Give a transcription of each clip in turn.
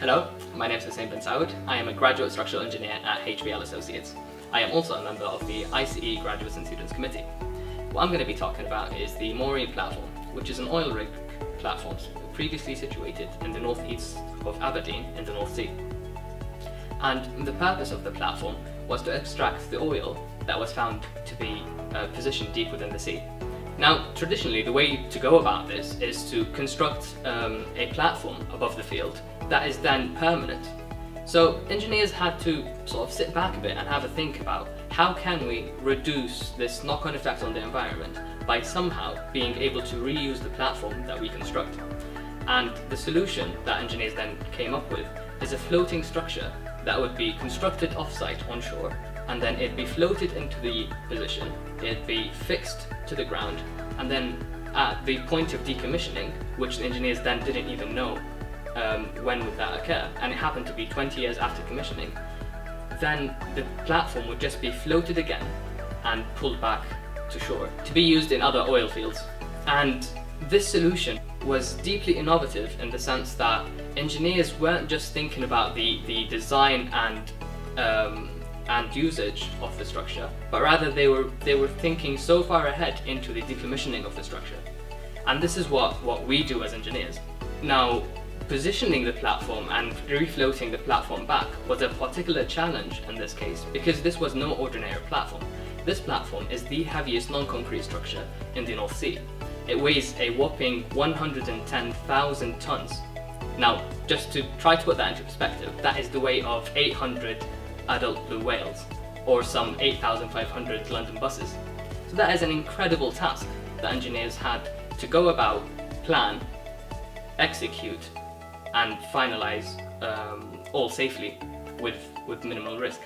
Hello, my name is Husain Bensaud. I am a graduate structural engineer at HBL Associates. I am also a member of the ICE Graduates and Students Committee. What I'm going to be talking about is the Maureen platform, which is an oil rig platform previously situated in the northeast of Aberdeen in the North Sea. And the purpose of the platform was to extract the oil that was found to be uh, positioned deep within the sea. Now, traditionally, the way to go about this is to construct um, a platform above the field that is then permanent. So engineers had to sort of sit back a bit and have a think about how can we reduce this knock-on effect on the environment by somehow being able to reuse the platform that we construct. And the solution that engineers then came up with is a floating structure that would be constructed off-site on shore and then it'd be floated into the position, it'd be fixed to the ground, and then at the point of decommissioning, which the engineers then didn't even know um, when would that occur, and it happened to be 20 years after commissioning, then the platform would just be floated again and pulled back to shore to be used in other oil fields. And this solution was deeply innovative in the sense that engineers weren't just thinking about the, the design and um, and usage of the structure, but rather they were they were thinking so far ahead into the decommissioning of the structure. And this is what, what we do as engineers. Now, positioning the platform and refloating the platform back was a particular challenge in this case because this was no ordinary platform. This platform is the heaviest non-concrete structure in the North Sea. It weighs a whopping 110,000 tons. Now, just to try to put that into perspective, that is the weight of 800 adult blue whales, or some 8,500 London buses. So that is an incredible task that engineers had to go about, plan, execute, and finalize um, all safely with, with minimal risk.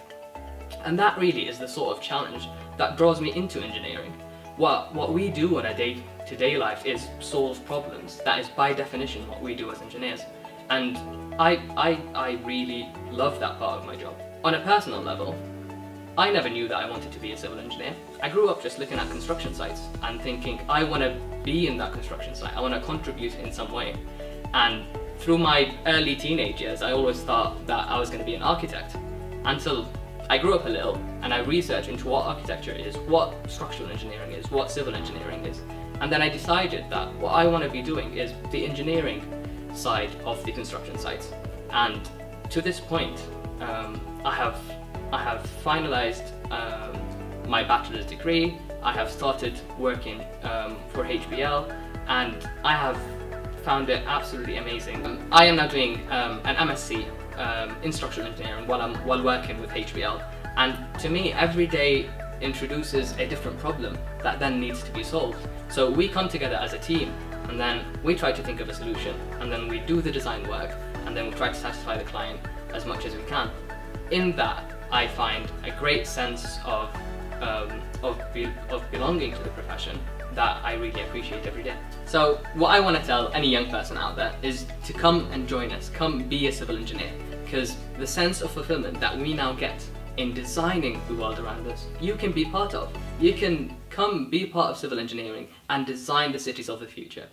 And that really is the sort of challenge that draws me into engineering. What, what we do on a day-to-day -day life is solve problems. That is by definition what we do as engineers. And I, I, I really love that part of my job. On a personal level, I never knew that I wanted to be a civil engineer. I grew up just looking at construction sites and thinking, I want to be in that construction site, I want to contribute in some way. And through my early teenage years, I always thought that I was going to be an architect. Until I grew up a little and I researched into what architecture is, what structural engineering is, what civil engineering is. And then I decided that what I want to be doing is the engineering side of the construction sites. And to this point, um, I have I have finalized um, my bachelor's degree, I have started working um, for HBL, and I have found it absolutely amazing. Um, I am now doing um, an MSc um, in structural engineering while I'm while working with HBL, and to me, every day introduces a different problem that then needs to be solved. So we come together as a team, and then we try to think of a solution, and then we do the design work, and then we try to satisfy the client as much as we can. In that, I find a great sense of, um, of, be of belonging to the profession that I really appreciate every day. So what I want to tell any young person out there is to come and join us, come be a civil engineer, because the sense of fulfillment that we now get in designing the world around us, you can be part of. You can come be part of civil engineering and design the cities of the future.